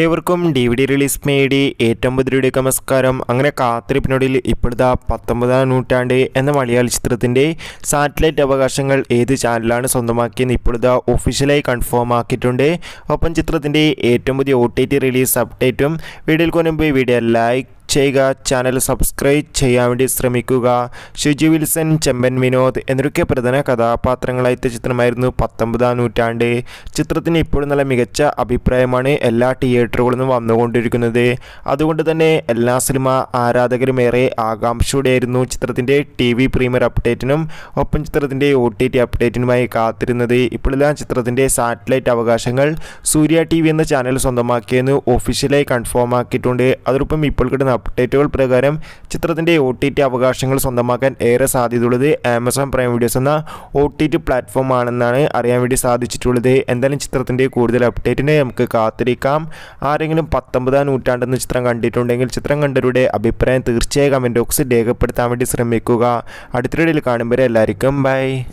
ഏവർക്കും D V D release മേടി ഏറ്റവും പുതിയ നമസ്കാരം. അങ്ങനെ കാത്തിരിപ്പിനൊടിയിൽ ഇപ്പോഴത്തെ പത്തൊമ്പതാം നൂറ്റാണ്ട് എന്ന മലയാള ചിത്രത്തിന്റെ സാറ്റലൈറ്റ് അവകാശങ്ങൾ ഏത് ചാനലാണ് സ്വന്തമാക്കിയെന്ന് ഇപ്പോഴത്തെ ഒഫീഷ്യലായി കൺഫേം ആക്കിയിട്ടുണ്ട്. ഒപ്പം ചിത്രത്തിന്റെ ഏറ്റവും പുതിയ ഒ ടി ടി റിലീസ് അപ്ഡേറ്റും വീഡിയോയിൽ കൊണ്ടുപോയി വീഡിയോ ലൈക്ക് ചെയ്യുക ചാനൽ സബ്സ്ക്രൈബ് ചെയ്യാൻ വേണ്ടി ശ്രമിക്കുക. ഷിജു വിൽസൺ ചെമ്പൻ വിനോദ് എന്നൊക്കെ പ്രധാന കഥാപാത്രങ്ങളായിട്ട് ചിത്രമായിരുന്നു പത്തൊമ്പതാം നൂറ്റാണ്ട്. ചിത്രത്തിന് ഇപ്പോഴും നല്ല മികച്ച അഭിപ്രായമാണ് എല്ലാ തിയേറ്ററുകളിൽ നിന്ന് വന്നുകൊണ്ടിരിക്കുന്നത്. അതുകൊണ്ട് തന്നെ എല്ലാ സിനിമ ആരാധകരും ഏറെ ആകാംക്ഷയോടെയായിരുന്നു ചിത്രത്തിന്റെ ടി വി പ്രീമിയർ അപ്ഡേറ്റിനും ഒപ്പം ചിത്രത്തിന്റെ ഒ ടി ടി അപ്ഡേറ്റിനുമായി കാത്തിരുന്നത്. ഇപ്പോഴെല്ലാം ചിത്രത്തിന്റെ സാറ്റലൈറ്റ് അവകാശങ്ങൾ സൂര്യ ടി വി എന്ന ചാനൽ സ്വന്തമാക്കിയെന്ന് ഒഫീഷ്യലായി കൺഫേം ആക്കിയിട്ടുണ്ട്. അതോടൊപ്പം ഇപ്പോൾ കിട്ടുന്ന അപ്ഡേറ്റുകൾ പ്രകാരം ചിത്രത്തിന്റെ ഒ ടി ടി അവകാശങ്ങൾ സ്വന്തമാക്കാൻ ഏറെ സാധ്യതയുള്ളത് ആമസോൺ പ്രൈം വീഡിയോസ് എന്ന ഒ ടി ടി പ്ലാറ്റ്ഫോം ആണെന്നാണ് അറിയാൻ വേണ്ടി സാധിച്ചിട്ടുള്ളത്. എന്തായാലും ചിത്രത്തിന്റെ കൂടുതൽ അപ്ഡേറ്റിനെ നമുക്ക് കാത്തിരിക്കാം. ആരെങ്കിലും പത്തൊമ്പതാം നൂറ്റാണ്ടെന്ന് ചിത്രം കണ്ടിട്ടുണ്ടെങ്കിൽ ചിത്രം കണ്ടവരുടെ അഭിപ്രായം തീർച്ചയായും കമന്റ് ബോക്സിൽ രേഖപ്പെടുത്താൻ വേണ്ടി ശ്രമിക്കുക. അടുത്തിടയിൽ കാണുമ്പോൾ എല്ലാവർക്കും ബൈ